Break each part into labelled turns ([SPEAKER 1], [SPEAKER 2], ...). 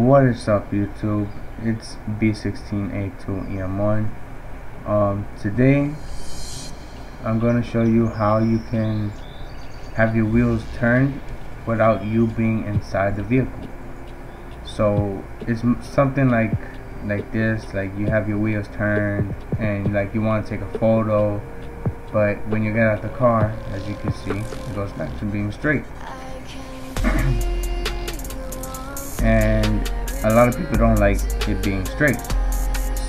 [SPEAKER 1] What is up YouTube? It's B16A2EM1. Um, today I'm going to show you how you can have your wheels turned without you being inside the vehicle. So it's something like like this, like you have your wheels turned and like you want to take a photo but when you get out the car, as you can see, it goes back to being straight. and a lot of people don't like it being straight.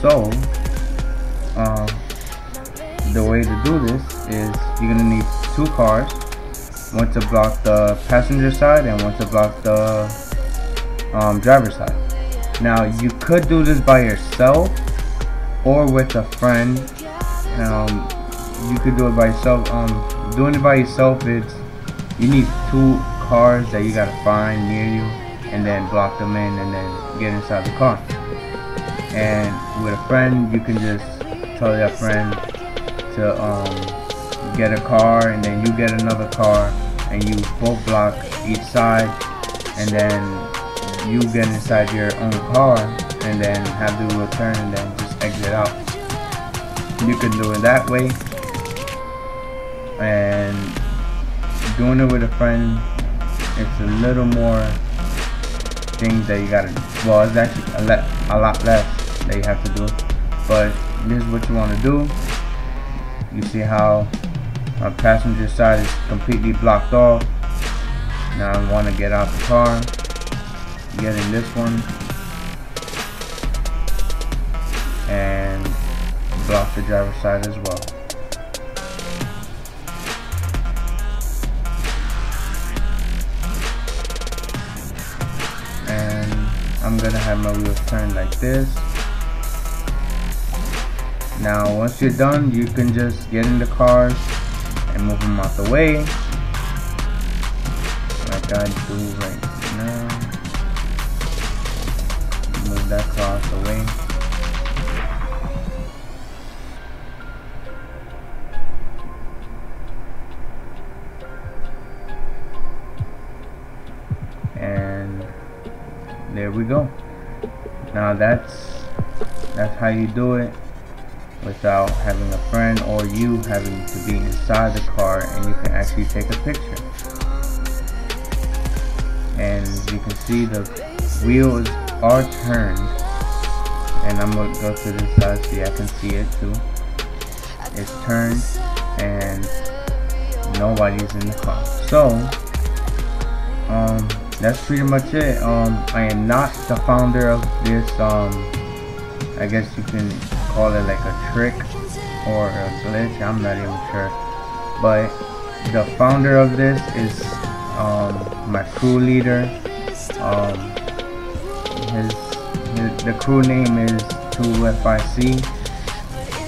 [SPEAKER 1] So, uh, the way to do this is you're gonna need two cars, one to block the passenger side and one to block the um, driver side. Now you could do this by yourself or with a friend. Um, you could do it by yourself. Um, doing it by yourself, it's you need two cars that you gotta find near you, and then block them in, and then get inside the car. And with a friend, you can just tell your friend to um, get a car, and then you get another car, and you both block each side, and then you get inside your own car, and then have the wheel turn, and then just exit out. You can do it that way and doing it with a friend it's a little more things that you gotta well it's actually a, a lot less that you have to do but this is what you want to do. You see how my passenger side is completely blocked off. Now I want to get out the car get in this one and block the driver's side as well I'm gonna have my wheels turned like this. Now once you're done you can just get in the cars and move them out the way like I do right now there we go. Now that's that's how you do it without having a friend or you having to be inside the car and you can actually take a picture. And you can see the wheels are turned and I'm gonna go to this side so I can see it too. It's turned and nobody's in the car. So um that's pretty much it. Um, I am not the founder of this. Um, I guess you can call it like a trick or a glitch. I'm not even sure. But the founder of this is um, my crew leader. Um, his, his the crew name is 2FIC,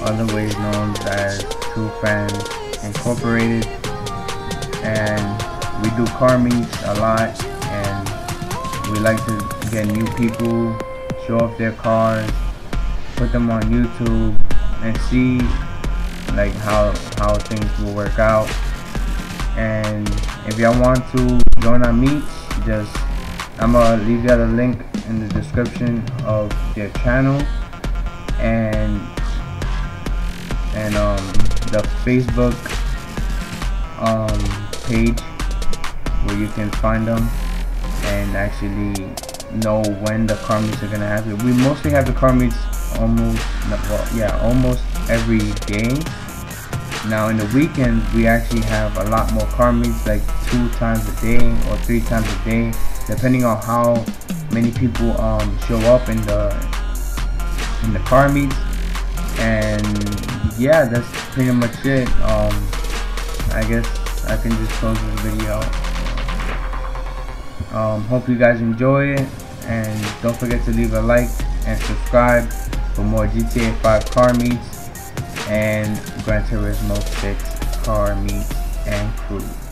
[SPEAKER 1] otherwise known as True Fans Incorporated, and we do car meets a lot we like to get new people, show off their cars, put them on YouTube, and see like how how things will work out. And if y'all want to join our meets, just I'm gonna leave y'all a link in the description of their channel and and um the Facebook um page where you can find them and actually know when the car meets are gonna happen. We mostly have the car meets almost, well, yeah, almost every day. Now in the weekends, we actually have a lot more car meets, like two times a day or three times a day, depending on how many people um, show up in the in the car meets. And yeah, that's pretty much it. Um, I guess I can just close this video um, hope you guys enjoy it and don't forget to leave a like and subscribe for more GTA 5 car meets and Gran Turismo 6 car meets and cruise.